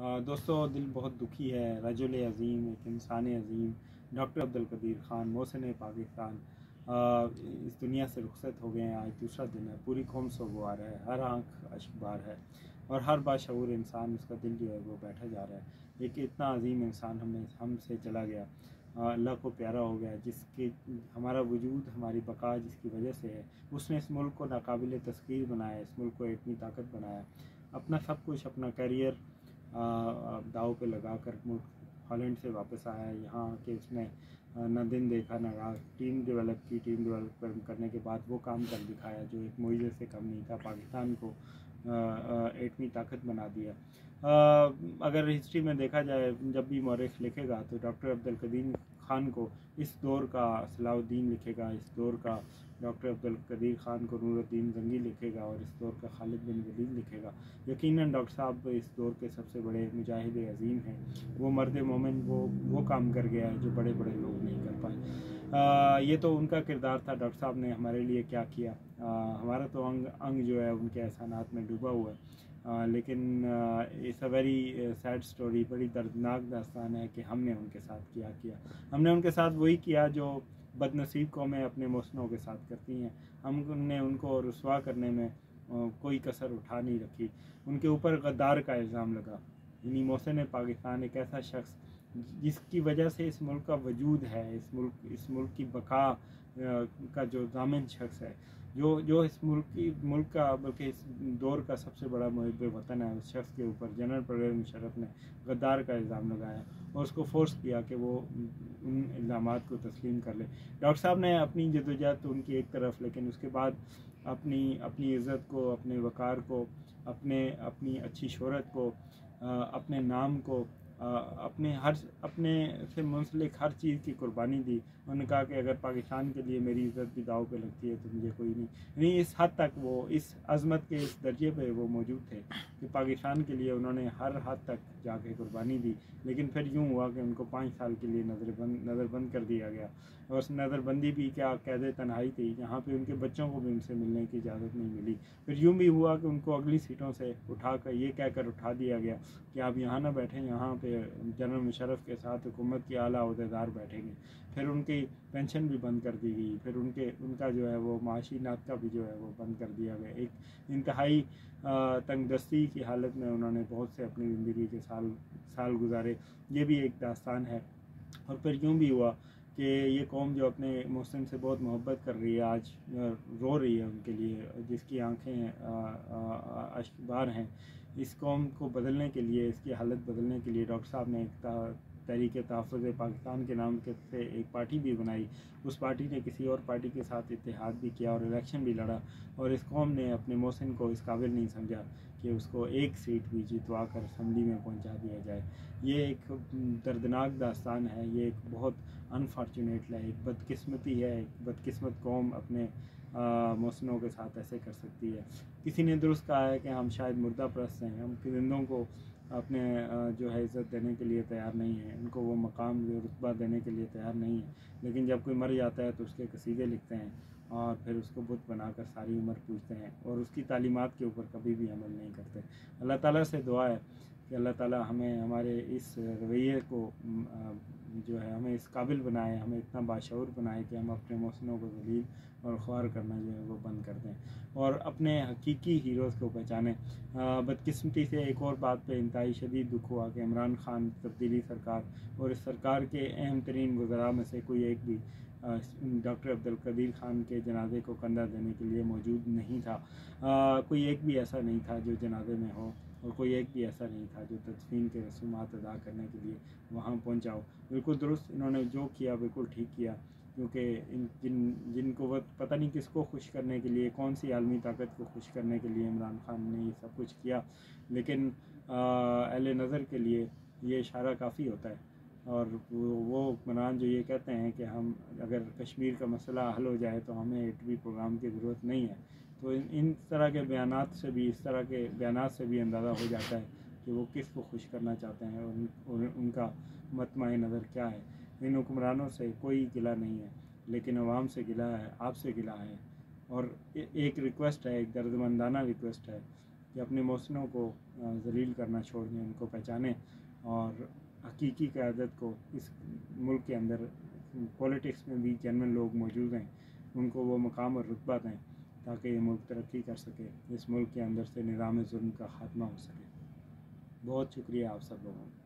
दोस्तों, दिल बहुत दुखी है। रजुल अज़ीम, एक इंसान अज़ीम, डॉक्टर अब्दुल कदीर ख़ान, मोहसिन पाकिस्तान इस दुनिया से रुखसत हो गए हैं। आज दूसरा दिन है। पूरी कौम सोगवार है। हर आँख अशबार है और हर बाशूर इंसान उसका दिल जो है वो बैठा जा रहा है। एक इतना अजीम इंसान हमें हमसे चला गया। अल्लाह को प्यारा हो गया, जिसके, हमारा वजूद, हमारी बका जिसकी वजह से है, उसने इस मुल्क को नाकाबिल तस्कीर बनाया, इस मुल्क को इतनी ताकत बनाया। अपना सब कुछ, अपना करियर दाव पे लगा कर मुल्क हॉलैंड से वापस आया यहाँ के उसने न दिन देखा न रात। टीम डेवलप की टीम डेवलप करने के बाद वो काम कर दिखाया जो एक मुइज़े से कम नहीं था। पाकिस्तान को एटमी ताकत बना दिया। आ, अगर हिस्ट्री में देखा जाए जब भी मौरख लिखेगा तो डॉक्टर अब्दुल कदीम खान को इस दौर का सलाउद्दीन लिखेगा इस दौर का डॉक्टर अब्दुल कदीर ख़ान को नूरुद्दीन जंगी लिखेगा और इस दौर का खालिद बिन वलीद लिखेगा। यकीनन डॉक्टर साहब इस दौर के सबसे बड़े मुजाहिद अजीम हैं। वो मर्द मोमिन वो वो काम कर गया है जो बड़े बड़े लोग नहीं कर पाए। ये तो उनका किरदार था डॉक्टर साहब ने हमारे लिए क्या किया। आ, हमारा तो अंग अंग जो है उनके एहसानात में डूबा हुआ है। आ, लेकिन it's a very sad story बड़ी दर्दनाक दास्तान है कि हमने उनके साथ क्या किया। हमने उनके साथ वही किया जो बदनसीब कौमें अपने मौसनों के साथ करती हैं। हमने उनको रसवा करने में कोई कसर उठा नहीं रखी। उनके ऊपर गद्दार का इल्ज़ाम लगा। यानी मौसन पाकिस्तान एक ऐसा शख्स जिसकी वजह से इस मुल्क का वजूद है, इस मुल्क इस मुल्क की बका का जो जामिन शख्स है, जो जो इस मुल्क की, मुल्क का, बल्कि इस दौर का सबसे बड़ा मुहब वतन है, उस शख्स के ऊपर जनरल परवेज मुशरफ ने गद्दार का इल्ज़ाम लगाया और उसको फोर्स किया कि वो उन इल्ज़ाम को तस्लीम कर ले। डॉक्टर साहब ने अपनी जदोजहद तो उनकी एक तरफ़, लेकिन उसके बाद अपनी अपनी इज़्ज़त को, अपने वक़ार को, अपने, अपनी अच्छी शहरत को अपने नाम को अपने हर, अपने से मुंसलिक हर चीज़ की कुर्बानी दी। उन्होंने कहा कि अगर पाकिस्तान के लिए मेरी इज़्ज़त भी दाव पे लगती है तो मुझे कोई नहीं। नहीं, इस हद तक वो, इस अजमत के इस दर्जे पे वो मौजूद थे कि पाकिस्तान के लिए उन्होंने हर हद तक जाके कुर्बानी दी। लेकिन फिर यूँ हुआ कि उनको पाँच साल के लिए नज़रबंद नज़रबंद कर दिया गया। और नज़रबंदी भी क्या कैद तनहाई थी, यहाँ पर उनके बच्चों को भी उनसे मिलने की इजाज़त नहीं मिली। फिर यूँ भी हुआ कि उनको अगली सीटों से उठा कर ये कहकर उठा दिया गया कि आप यहाँ ना बैठें, यहाँ पे जनरल मुशरफ के साथ हुकूमत के अली अहदेदार बैठेंगे। फिर उनकी पेंशन भी बंद कर दी गई। फिर उनके, उनका जो है वो माशी नात भी जो है वो बंद कर दिया गया। एक इंतहाई तंगदस्ती की हालत में उन्होंने बहुत से अपनी ज़िंदगी के साल साल गुजारे। ये भी एक दास्तान है। और फिर यूँ भी हुआ कि ये कौम जो अपने मुस्लिम से बहुत मोहब्बत कर रही है, आज रो रही है उनके लिए, जिसकी आँखें अशबार हैं, इस कौम को बदलने के लिए, इसकी हालत बदलने के लिए डॉक्टर साहब ने एक तहरीक तहफ़ पाकिस्तान के नाम के से एक पार्टी भी बनाई। उस पार्टी ने किसी और पार्टी के साथ इतिहाद भी किया और इलेक्शन भी लड़ा और इस कौम ने अपने मोहसिन को इस काबिल नहीं समझा कि उसको एक सीट भी जितवा कर असम्बली में पहुँचा दिया जाए। ये एक दर्दनाक दास्तान है, ये एक बहुत अनफॉर्चुनेट है, एक बदकिस्मती है, एक बदकिस्मत कौम अपने मौसनों के साथ ऐसे कर सकती है। किसी ने दुरुस्त कहा है कि हम शायद मुर्दा प्रस्त हैं, हम परिंदों को अपने जो है इज़्ज़त देने के लिए तैयार नहीं है उनको वो मकाम जो रुतबा देने के लिए तैयार नहीं है। लेकिन जब कोई मर जाता है तो उसके कसीदे लिखते हैं और फिर उसको बुत बनाकर सारी उम्र पूछते हैं और उसकी तालीमत के ऊपर कभी भी अमल नहीं करते। अल्लाह ताला से दुआ है कि अल्लाह ताला हमें, हमारे इस रवैये को जो है हमें इस काबिल बनाए हमें इतना बाशूर बनाए कि हम अपने मौसमों को जलील और ख्वार करना जो है वो बंद कर दें और अपने हकीकी हीरोज़ को पहचानें। बदकिस्मती से एक और बात पर इंतहाई शदीद दुख हुआ कि इमरान खान तब्दीली सरकार और इस सरकार के अहम तरीन गुजरा में से कोई एक भी डॉक्टर अब्दुल कदीर ख़ान के जनाजे को कंधा देने के लिए मौजूद नहीं था। आ, कोई एक भी ऐसा नहीं था जो जनाजे में हो। और कोई एक भी ऐसा नहीं था जो तदफीन के रसूमात अदा करने के लिए वहाँ पहुँचाओ। बिल्कुल दुरुस्त इन्होंने जो किया, बिल्कुल ठीक किया, क्योंकि इन, जिन, जिनको वह पता नहीं किसको खुश करने के लिए, कौन सी आलमी ताकत को खुश करने के लिए इमरान खान ने ये सब कुछ किया। लेकिन अहल नज़र के लिए ये इशारा काफ़ी होता है। और वो हुक्मरान जो ये कहते हैं कि हम अगर कश्मीर का मसला हल हो जाए तो हमें एटवी प्रोग्राम की ज़रूरत नहीं है। तो इन इन तरह के बयान से भी इस तरह के बयान से भी अंदाज़ा हो जाता है कि वो किस को खुश करना चाहते हैं और, उन, उनका मतम नज़र क्या है। इन हुक्मरानों से कोई गिला नहीं है लेकिन आवाम से गिला है आपसे गिला है। और एक रिक्वेस्ट है एक दर्दमंदाना रिक्वेस्ट है कि अपने मोहसिनों को जलील करना छोड़ दें उनको पहचानें और हकीकी क़्यादत को इस मुल्क के अंदर, पॉलिटिक्स में भी जनमन लोग मौजूद हैं, उनको वो मकाम और रुतबा दें, ताकि ये मुल्क तरक्की कर सके, इस मुल्क के अंदर से निज़ाम जुल्म का ख़ात्मा हो सके। बहुत शुक्रिया आप सब लोगों का।